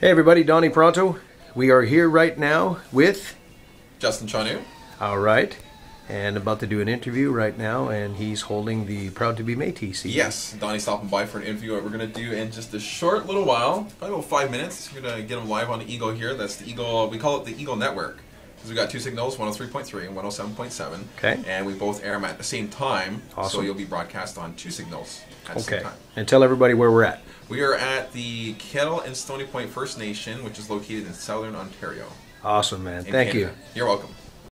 Hey everybody, Donny Parenteau. We are here right now with, Justin Chanu. all right, and about to do an interview right now, and he's holding the Proud to be Métis seat. Yes, Donny's stopping by for an interview that we're going to do in just a short little while, probably about five minutes. We're going to get him live on the Eagle here. That's the Eagle, we call it the Eagle Network. Because we got two signals, 103.3 and 107.7. Okay. And we both air them at the same time. So you'll be broadcast on two signals at the Okay, same time. and tell everybody where we're at. We are at the Kettle and Stony Point First Nation, which is located in southern Ontario. Awesome, man. Thank Canada. you. You're welcome.